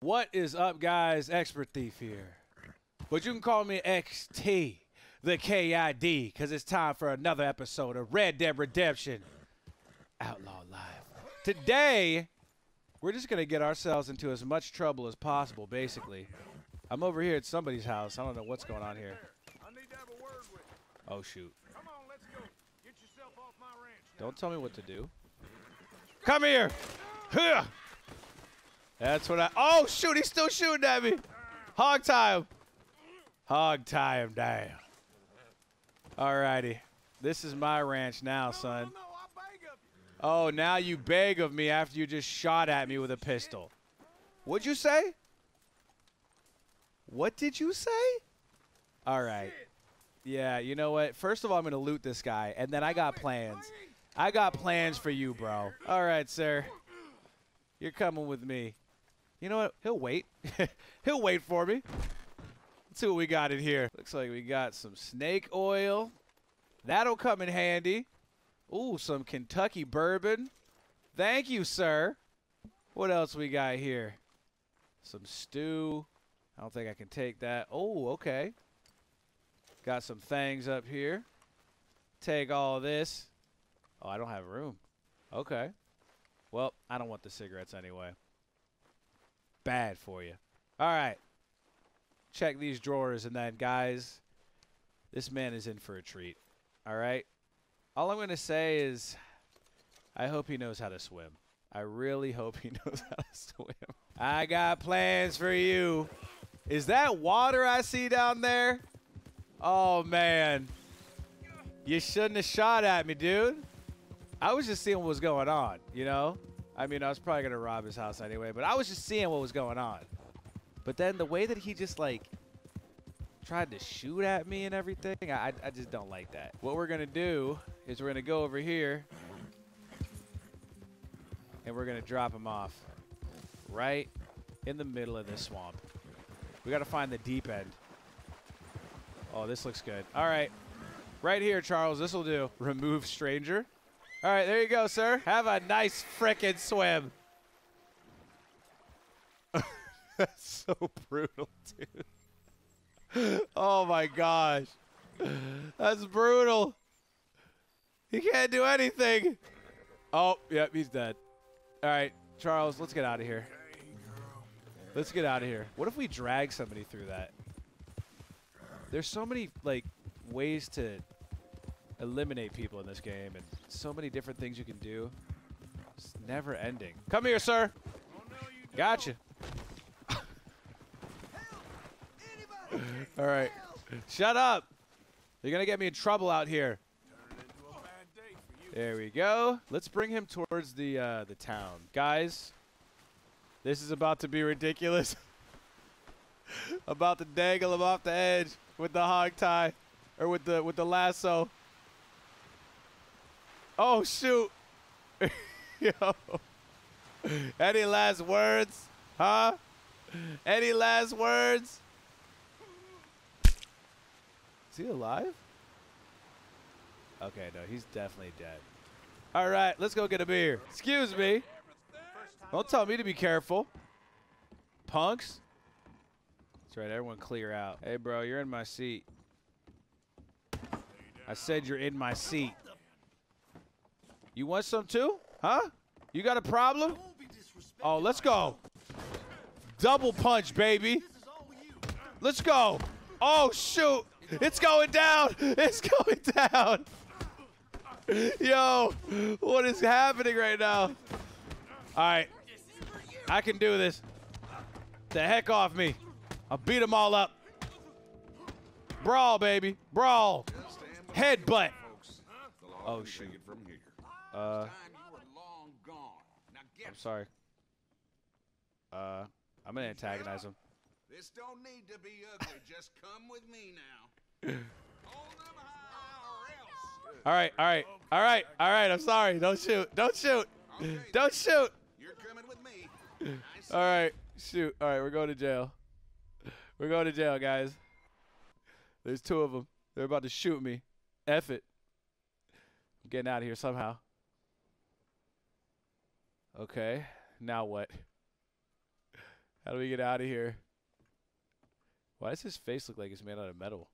What is up, guys? XpertThief here. But you can call me XT, the KID, because it's time for another episode of Red Dead Redemption Outlaw Life. Today, we're just going to get ourselves into as much trouble as possible, basically. I'm over here at somebody's house. I don't know what's going on here. I need to have a word with. Oh, shoot. Come on, let's go. Get yourself off my ranch. Don't tell me what to do. Come here! Huh. That's what I. Oh shoot! He's still shooting at me. Hog tie him. Hog tie him down. Alrighty. This is my ranch now, No, son. no, no, I beg of you. Oh, now you beg of me after you just shot at me with a pistol. What'd you say? What did you say? All right. Yeah, you know what? First of all, I'm going to loot this guy, and then I got plans. I got plans for you, bro. All right, sir. You're coming with me. You know what? He'll wait. He'll wait for me. Let's see what we got in here. Looks like we got some snake oil. That'll come in handy. Ooh, some Kentucky bourbon. Thank you, sir. What else we got here? Some stew. I don't think I can take that. Oh, okay. Got some things up here. Take all this. Oh, I don't have room. Okay. Well, I don't want the cigarettes anyway. Bad for you. All right. Check these drawers, and then, guys, this man is in for a treat. All right. All I'm going to say is I hope he knows how to swim. I really hope he knows how to swim. I got plans for you. Is that water I see down there? Oh, man. You shouldn't have shot at me, dude. I was just seeing what was going on, you know? I mean, I was probably going to rob his house anyway, but I was just seeing what was going on. But then the way that he just, like, tried to shoot at me and everything, I, I just don't like that. What we're going to do is we're going to go over here and we're going to drop him off right in the middle of this swamp. We got to find the deep end. Oh, this looks good. All right. Right here, Charles. This will do. Remove stranger. All right, there you go, sir. Have a nice frickin' swim. That's so brutal, dude. Oh my gosh. That's brutal. He can't do anything. Oh, yep, he's dead. All right, Charles, let's get out of here. Let's get out of here. What if we drag somebody through that? There's so many like ways to eliminate people in this game and so many different things you can do. It's never ending. Come here, sir. Oh, no, you don't. Gotcha. All right. Shut up. You're going to get me in trouble out here. Turn it into a bad day for you. There we go. Let's bring him towards the uh, the town. Guys, this is about to be ridiculous. about to dangle him off the edge with the hog tie or with the with the lasso. Oh shoot. Yo. Any last words? Huh? Any last words? Is he alive? Okay, no, he's definitely dead. All right, let's go get a beer. Excuse me. Don't tell me to be careful. Punks. That's right, everyone clear out. Hey, bro, you're in my seat. I said you're in my seat. You want some too? Huh? You got a problem? Oh, let's go. Double punch, baby. Let's go. Oh, shoot. It's going down. It's going down. Yo, what is happening right now? All right. I can do this. The heck off me. I'll beat them all up. Brawl, baby. Brawl. Headbutt. Oh, shoot. Uh, Time you were long gone. Now get I'm sorry. Uh, I'm going to antagonize him. This don't need to be ugly. Just come with me now. Hold them high or else. All right, all right, all right, all right. I'm sorry. Don't shoot. Don't shoot. Okay, Don't shoot. You're coming with me. All right, shoot. All right, we're going to jail. We're going to jail, guys. There's two of them. They're about to shoot me. F it. I'm getting out of here somehow. Okay, now what? How do we get out of here? Why does his face look like it's made out of metal?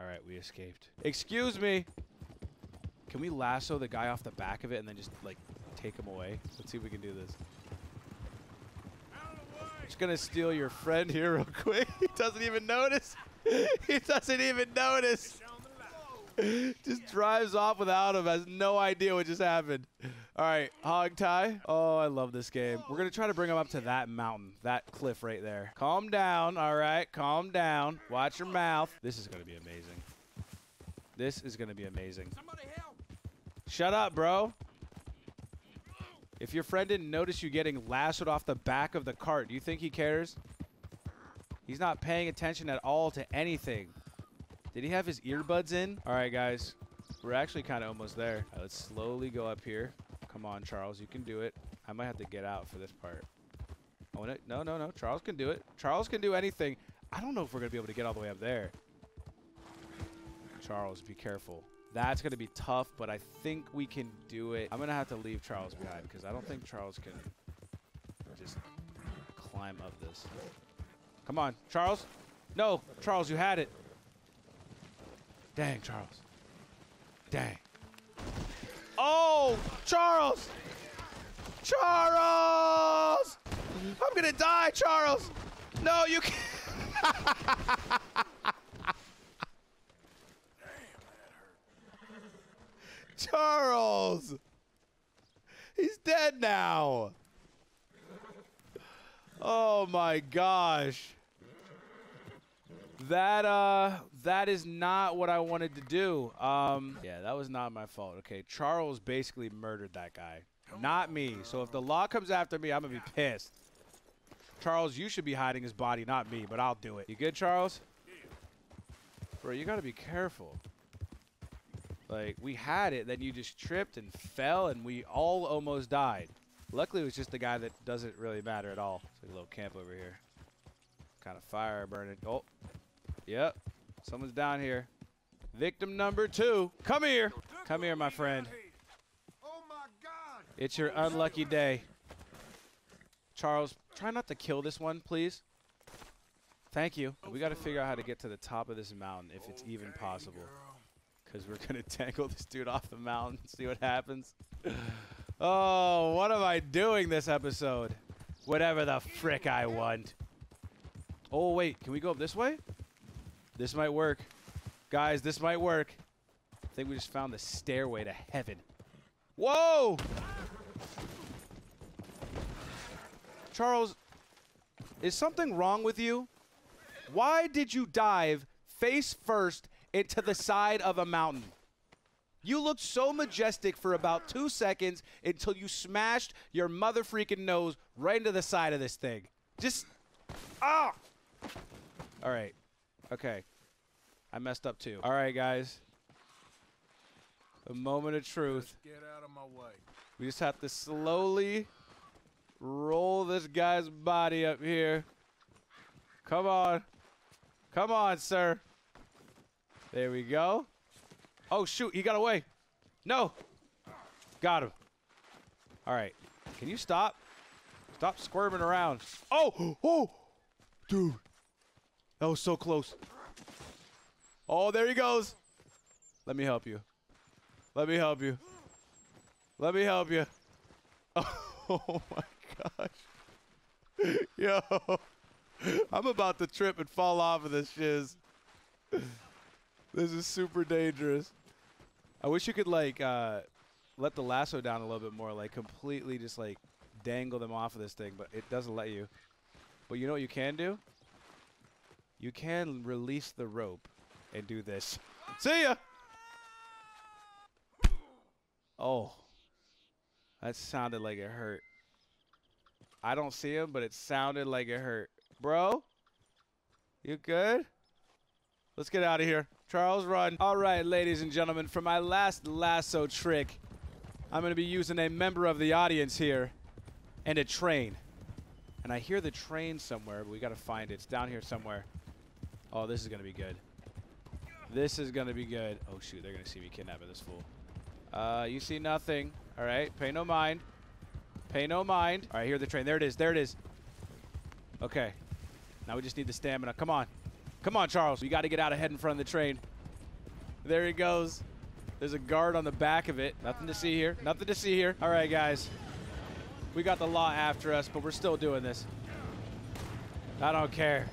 All right, we escaped. Excuse me. Can we lasso the guy off the back of it and then just like take him away? Let's see if we can do this. Just gonna steal your friend here real quick. he doesn't even notice. he doesn't even notice. Down the just drives off without him. Has no idea what just happened. All right, hog tie. Oh, I love this game. We're gonna try to bring him up to that mountain, that cliff right there. Calm down. All right, calm down. Watch your mouth. This is gonna be amazing. This is gonna be amazing. Somebody help. Shut up, bro. If your friend didn't notice you getting lassoed off the back of the cart, do you think he cares? He's not paying attention at all to anything. Did he have his earbuds in? All right, guys. We're actually kind of almost there. Right, let's slowly go up here. Come on, Charles. You can do it. I might have to get out for this part. Oh, no, no, no. Charles can do it. Charles can do anything. I don't know if we're going to be able to get all the way up there. Charles, be careful. That's going to be tough, but I think we can do it. I'm going to have to leave Charles behind because I don't think Charles can just climb up this. Come on, Charles. No, Charles, you had it. Dang, Charles. Dang. Oh, Charles! Charles! I'm to die, Charles! No, you can't. Charles! He's dead now. Oh my gosh. That uh that is not what I wanted to do. Um yeah, that was not my fault. Okay, Charles basically murdered that guy. Not me. So if the law comes after me, I'm going to be pissed. Charles, you should be hiding his body, not me, but I'll do it. You good, Charles? Bro, you got to be careful. Like, we had it, then you just tripped and fell, and we all almost died. Luckily, it was just the guy that doesn't really matter at all. It's like a little camp over here. Kind of fire burning. Oh, yep. Someone's down here. Victim number two. Come here. Come here, my friend. Oh my God. It's your unlucky day. Charles, try not to kill this one, please. Thank you. We got to figure out how to get to the top of this mountain if it's even possible. Because we're going to tangle this dude off the mountain and see what happens. oh, what am I doing this episode? Whatever the frick I want. Oh, wait. Can we go up this way? This might work. Guys, this might work. I think we just found the stairway to heaven. Whoa! Charles, is something wrong with you? Why did you dive face first into the side of a mountain? You looked so majestic for about two seconds until you smashed your mother freaking nose right into the side of this thing. Just, ah! All right. Okay. I messed up too. All right, guys. The moment of truth. Get out of my way. We just have to slowly roll this guy's body up here. Come on. Come on, sir. There we go. Oh, shoot. He got away. No. Got him. All right. Can you stop? Stop squirming around. Oh, oh. Dude. That was so close. Oh, there he goes. Let me help you. Let me help you. Let me help you. Oh my gosh. Yo. I'm about to trip and fall off of this shiz. This is super dangerous. I wish you could like uh, let the lasso down a little bit more, like completely just like dangle them off of this thing, but it doesn't let you. But you know what you can do? You can release the rope and do this. See ya! Oh. That sounded like it hurt. I don't see him, but it sounded like it hurt. Bro? You good? Let's get out of here. Charles, run. All right, ladies and gentlemen, for my last lasso trick, I'm going to be using a member of the audience here and a train. And I hear the train somewhere, but we got to find it. It's down here somewhere. Oh, this is going to be good. This is going to be good. Oh, shoot. They're going to see me kidnapping this fool. Uh, you see nothing. All right, pay no mind. Pay no mind. All right, here the train. There it is. There it is. Okay. Now we just need the stamina. Come on. Come on, Charles. We got to get out ahead in front of the train. There he goes. There's a guard on the back of it. Nothing to see here. Nothing to see here. All right, guys. We got the law after us, but we're still doing this. I don't care.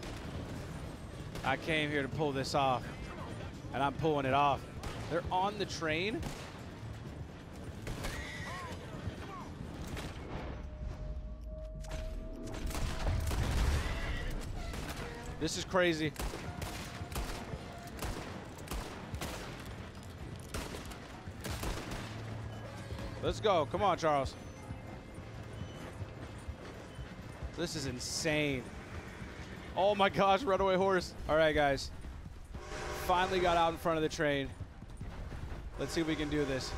I came here to pull this off, and I'm pulling it off. They're on the train? This is crazy. Let's go. Come on, Charles. This is insane. Oh my gosh, runaway horse. All right, guys. Finally got out in front of the train. Let's see if we can do this.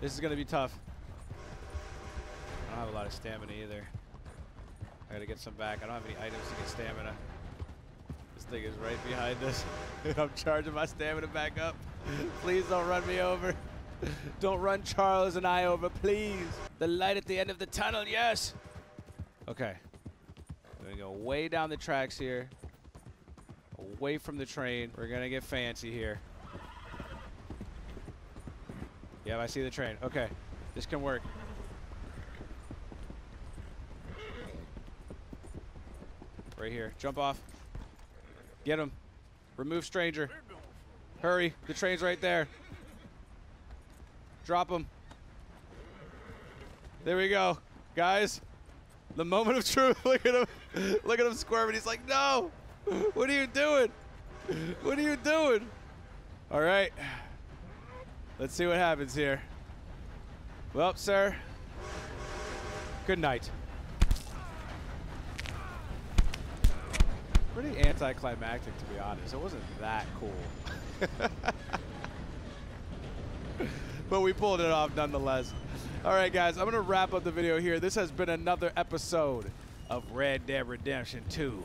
This is going to be tough. I don't have a lot of stamina either. I got to get some back. I don't have any items to get stamina. This thing is right behind us. I'm charging my stamina back up. Please don't run me over. Don't run Charles and I over, please. The light at the end of the tunnel, yes. Okay. Gonna go way down the tracks here. Away from the train. We're gonna get fancy here. Yeah, I see the train. Okay. This can work. Right here. Jump off. Get him. Remove stranger. Hurry. The train's right there. Drop him. There we go. Guys, the moment of truth. Look at him. Look at him squirming. He's like, no. What are you doing? What are you doing? All right. Let's see what happens here. Well, sir. Good night. Pretty anticlimactic, to be honest. It wasn't that cool. but we pulled it off nonetheless. All right, guys, I'm going to wrap up the video here. This has been another episode of Red Dead Redemption 2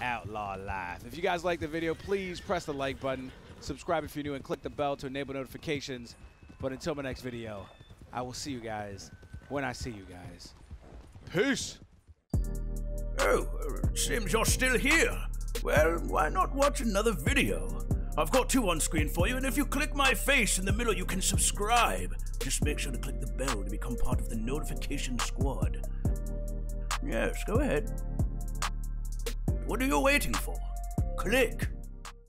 Outlaw Life. If you guys like the video, please press the like button, subscribe if you're new, and click the bell to enable notifications. But until my next video, I will see you guys when I see you guys. Peace. Oh, seems you're still here. Well, why not watch another video? I've got two on screen for you, and if you click my face in the middle, you can subscribe. Just make sure to click the bell to become part of the notification squad. Yes, go ahead. What are you waiting for? Click.